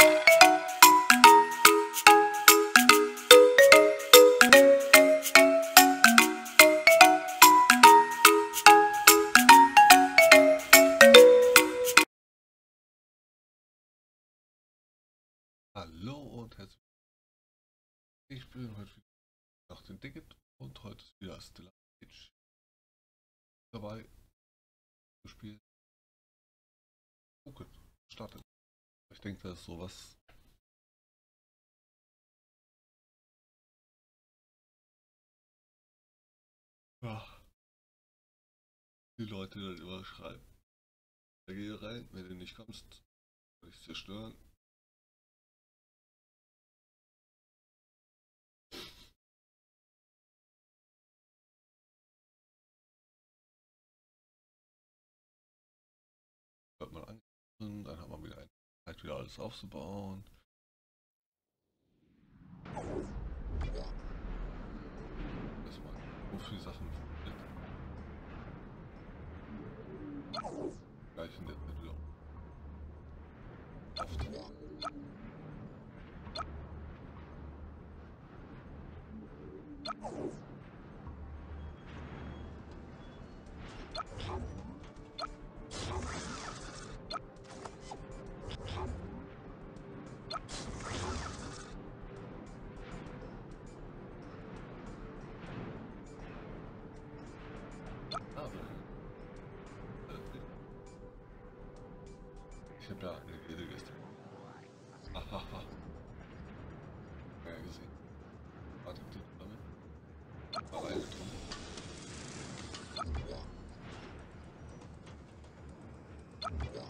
you Ich denke, da ist sowas. Ja. Die Leute dann immer schreiben. Da geh rein, wenn du nicht kommst, will ich zerstören. Alles aufzubauen. Erstmal so viele Sachen 캡다 이렇게 네, 해드리겠습니다. 아하하. 네 여기서 아직 들었다면? 나가야겠다 Yeah.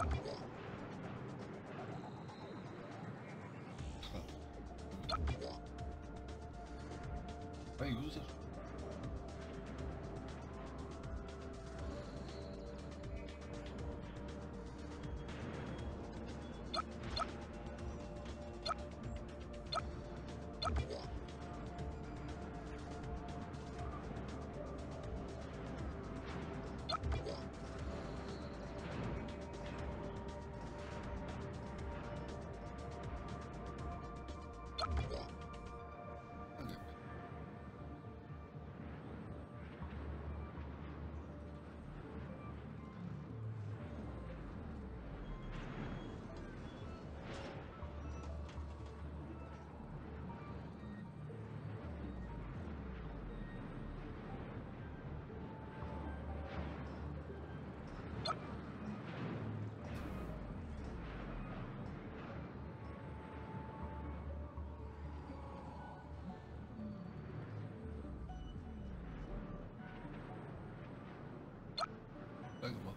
Hey, User. 为什么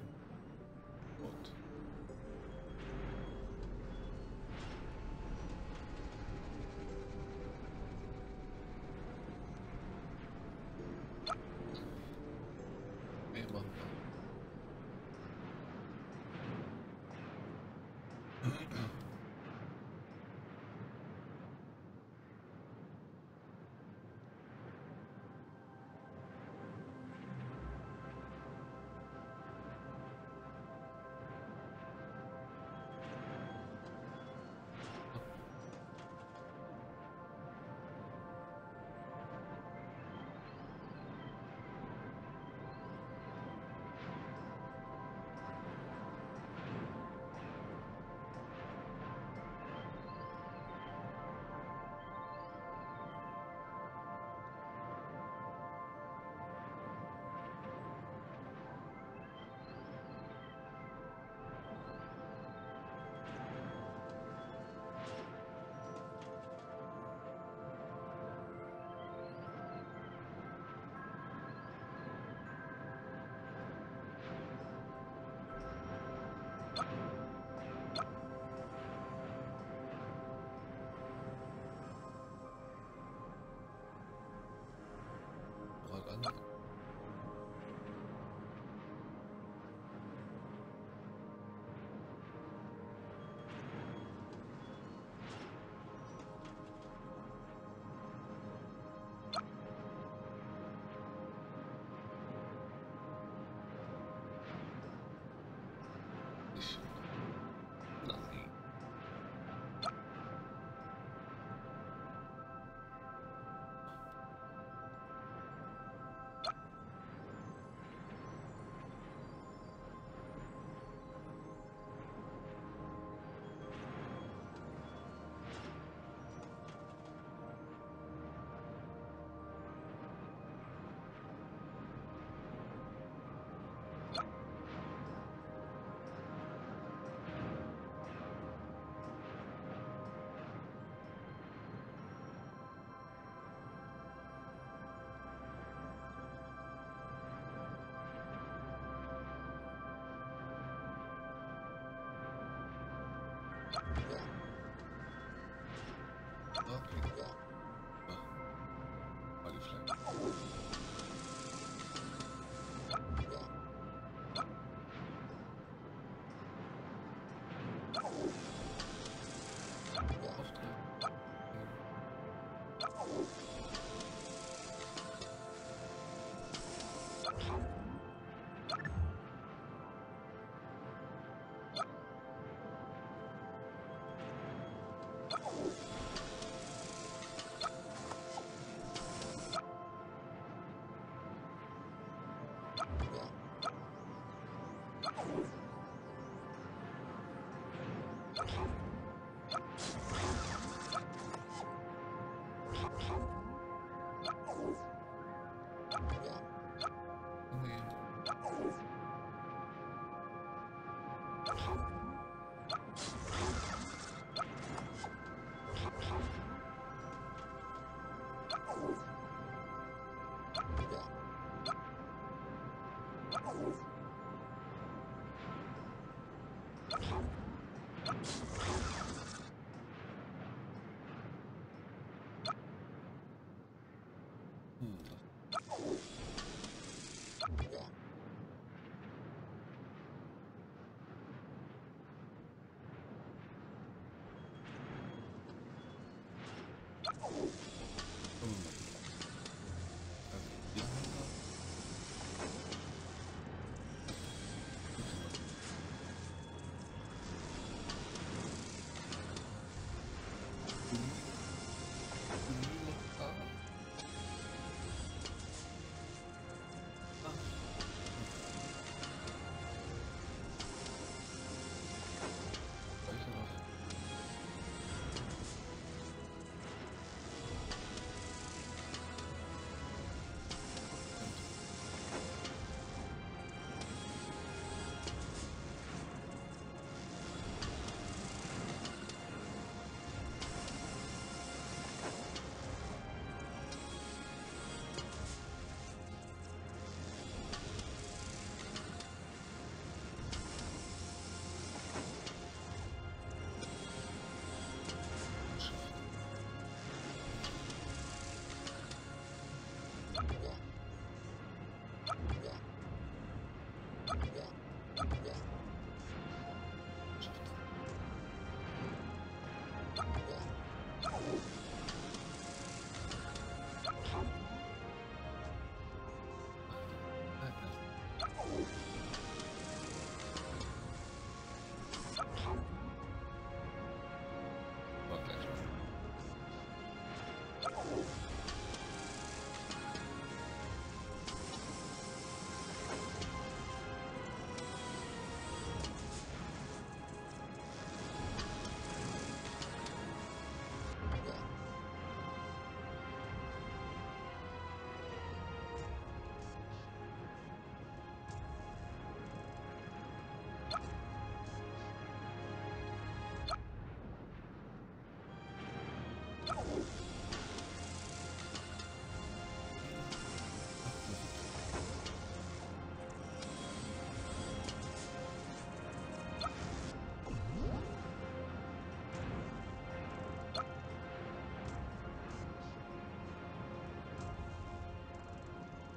Okay.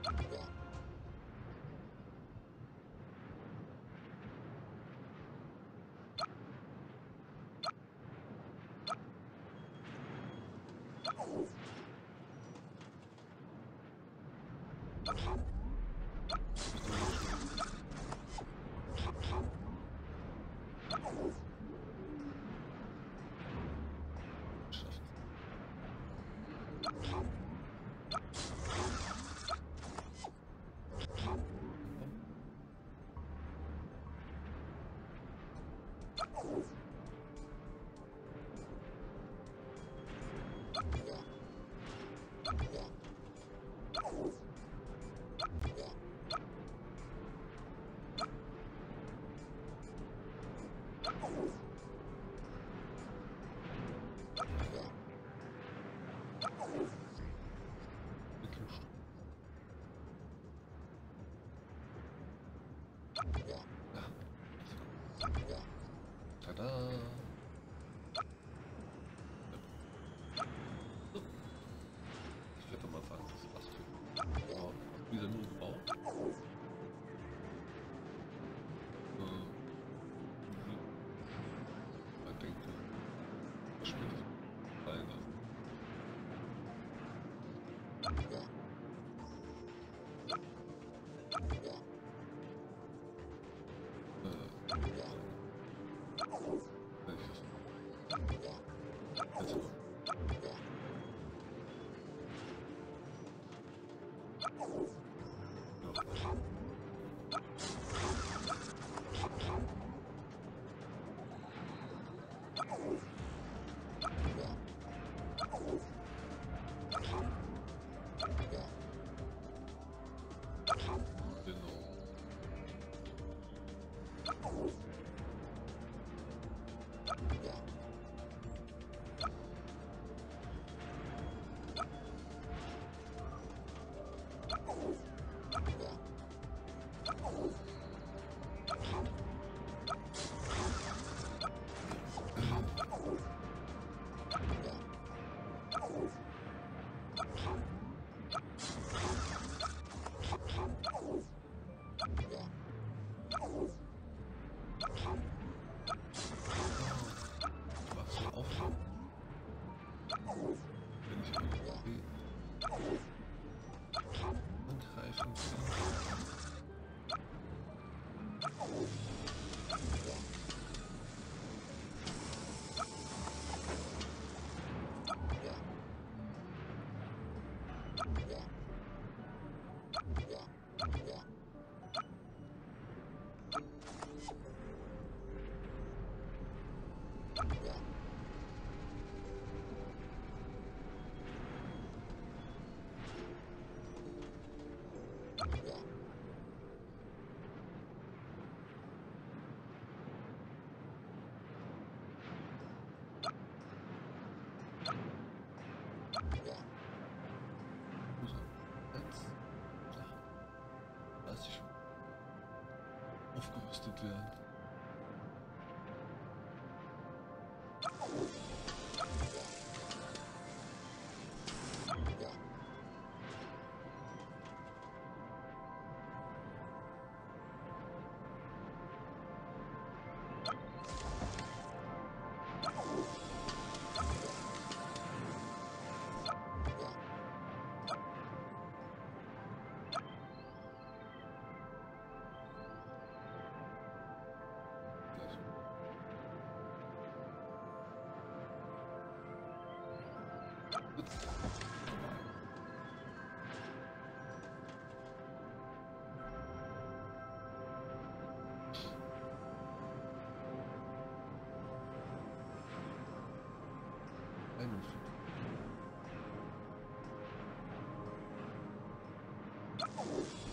Thank. Thank you. Aufgerüstet werden. Thank you.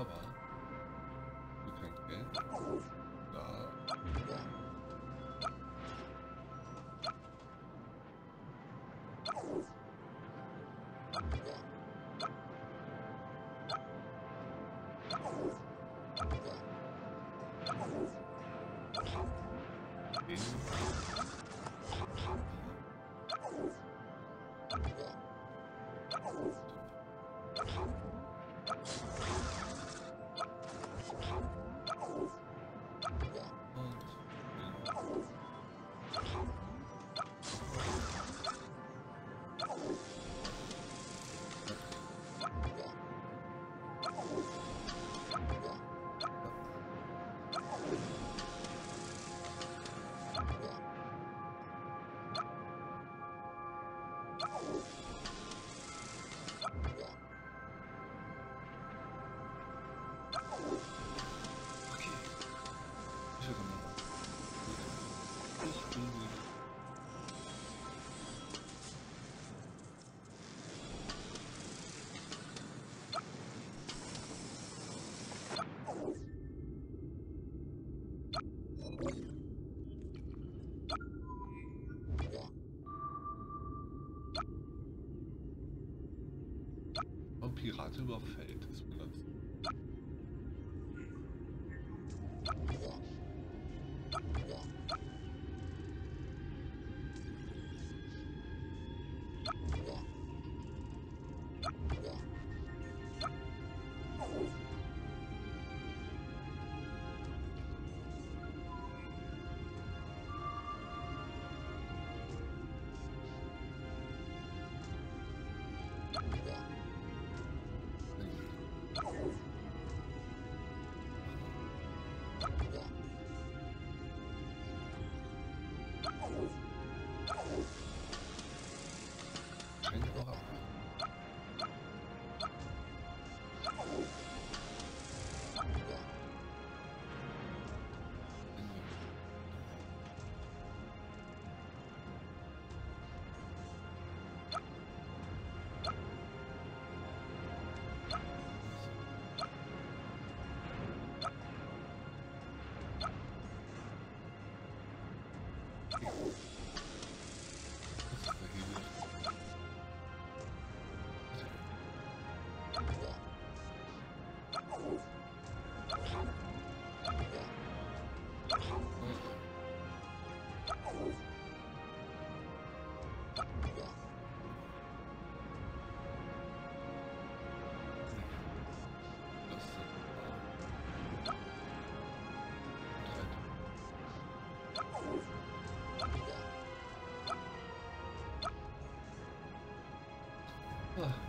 Come on. Mir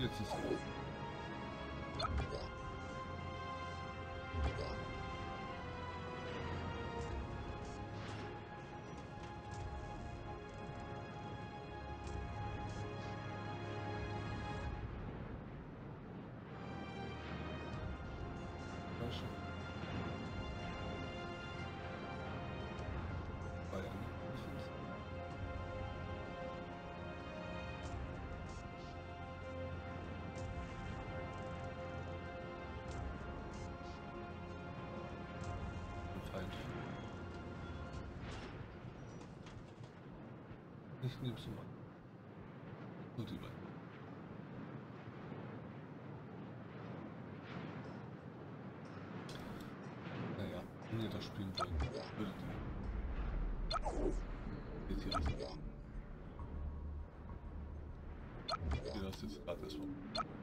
Jetzt ist. Ich nehme es mal. Nur die beiden. Naja, wenn ihr das spielen wollt, würdet ihr. Seht ihr das? Ihr das jetzt gerade erstmal.